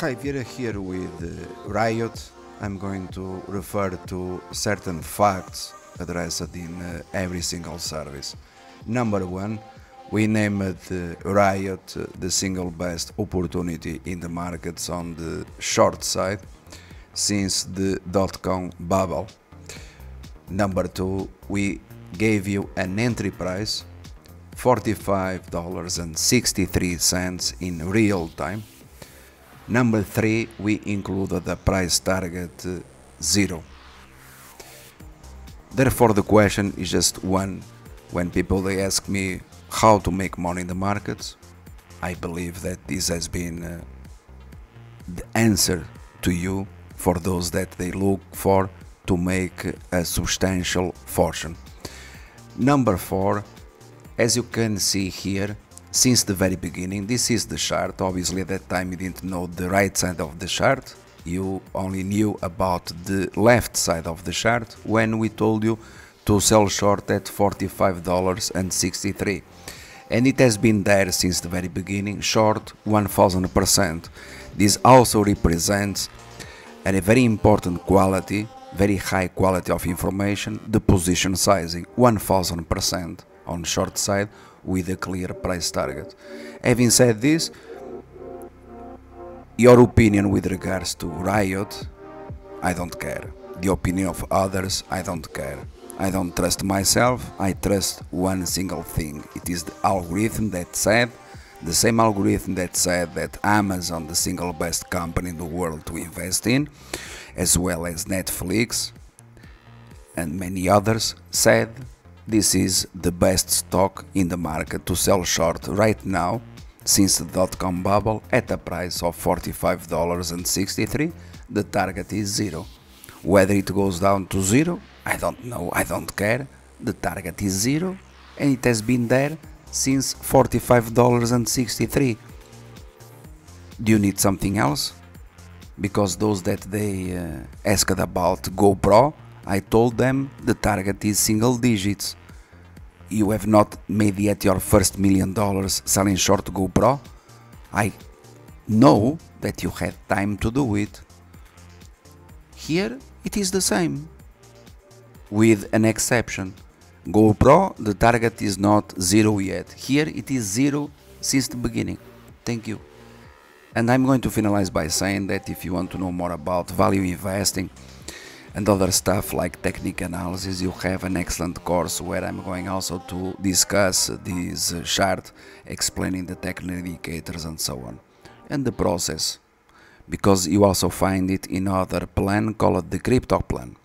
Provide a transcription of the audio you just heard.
Hi, here with Riot. I'm going to refer to certain facts addressed in uh, every single service. Number one, we named uh, Riot uh, the single best opportunity in the markets on the short side since the dot-com bubble. Number two, we gave you an entry price $45.63 in real time. Number three, we included the price target uh, zero. Therefore, the question is just one. When people they ask me how to make money in the markets, I believe that this has been uh, the answer to you for those that they look for to make a substantial fortune. Number four, as you can see here, since the very beginning, this is the chart. Obviously, at that time you didn't know the right side of the chart. You only knew about the left side of the chart when we told you to sell short at $45.63 and it has been there since the very beginning, short 1000%. This also represents a very important quality, very high quality of information, the position sizing, 1000% on short side with a clear price target. Having said this, your opinion with regards to Riot, I don't care. The opinion of others, I don't care. I don't trust myself, I trust one single thing. It is the algorithm that said, the same algorithm that said that Amazon, the single best company in the world to invest in, as well as Netflix and many others, said this is the best stock in the market to sell short right now since the dot-com bubble at a price of $45.63 the target is zero whether it goes down to zero I don't know, I don't care. The target is zero and it has been there since $45.63. Do you need something else? Because those that they uh, asked about GoPro, I told them the target is single digits. You have not made yet your first million dollars selling short GoPro. I know that you had time to do it. Here it is the same with an exception. GoPro, the target is not zero yet. Here it is zero since the beginning. Thank you. And I'm going to finalize by saying that if you want to know more about value investing and other stuff like technique analysis, you have an excellent course where I'm going also to discuss this chart, explaining the technical indicators and so on, and the process, because you also find it in other plan called the crypto plan.